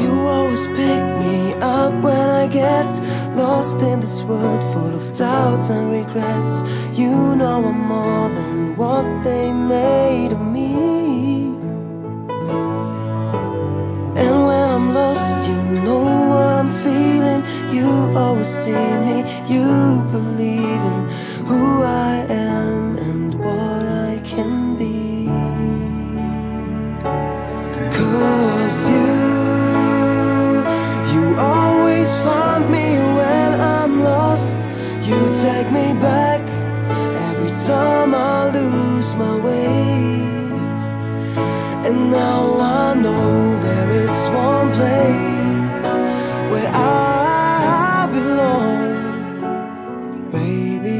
You always pick me up when I get lost in this world full of doubts and regrets. You know I'm more than what they made of me. And when I'm lost, you know what I'm feeling. You always see me, you believe take me back every time I lose my way. And now I know there is one place where I belong, baby.